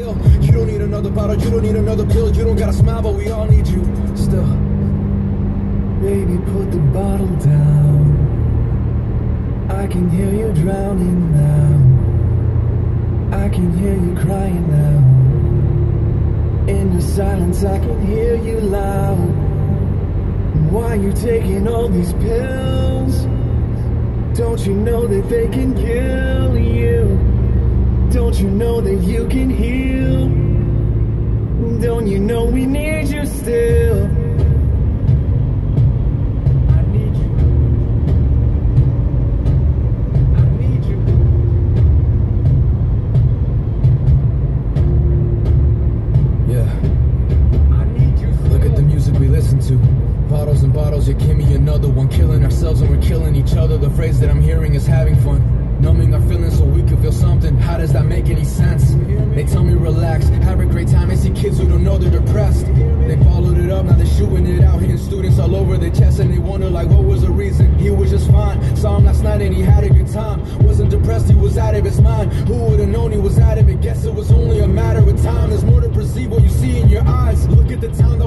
Still, you don't need another bottle, you don't need another pill, you don't gotta smile, but we all need you. Still, Baby, put the bottle down. I can hear you drowning now. I can hear you crying now. In the silence, I can hear you loud. Why you taking all these pills? Don't you know that they can kill you? And give me another one. Killing ourselves and we're killing each other. The phrase that I'm hearing is having fun. Numbing our feelings so we can feel something. How does that make any sense? They tell me relax, have a great time. I see kids who don't know they're depressed. They followed it up, now they're shooting it out. Hitting students all over their chest and they wonder like what was the reason? He was just fine. Saw him last night and he had a good time. Wasn't depressed, he was out of his mind. Who would have known he was out of it? Guess it was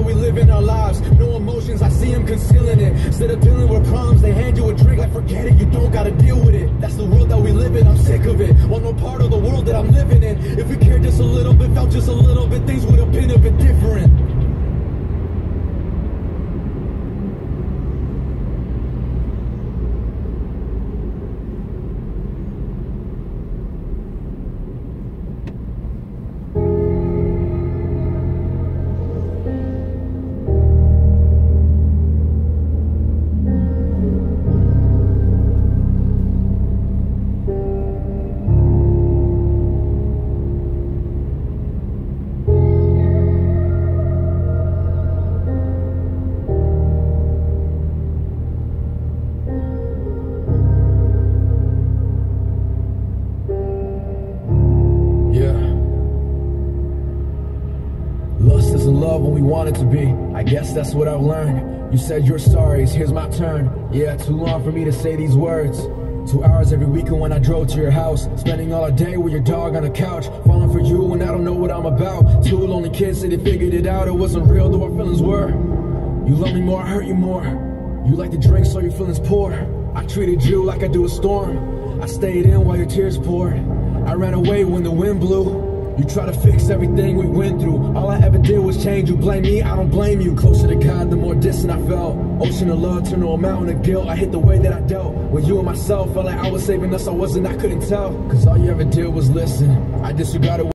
we live in our lives. No emotions, I see him concealing it. Instead of dealing with problems, they hand you a drink like forget it, you don't gotta deal with it. That's the world that we live in, I'm sick of it. Want no part of the world that I'm living in. If we cared just a little bit, felt just a little bit, things would love when we want it to be. I guess that's what I've learned. You said you're sorry, so here's my turn. Yeah, too long for me to say these words. Two hours every weekend when I drove to your house. Spending all day with your dog on the couch. Falling for you and I don't know what I'm about. Two lonely kids say they figured it out. It wasn't real, though our feelings were. You love me more, I hurt you more. You like to drink, so your feelings poor. I treated you like I do a storm. I stayed in while your tears poured. I ran away when the wind blew. You try to fix everything we went through. All I ever did was change. You blame me, I don't blame you. Closer to God, the more distant I felt. Ocean of love turned to a mountain of guilt. I hit the way that I dealt with you and myself. Felt like I was saving us, I wasn't, I couldn't tell. Cause all you ever did was listen. I disregarded.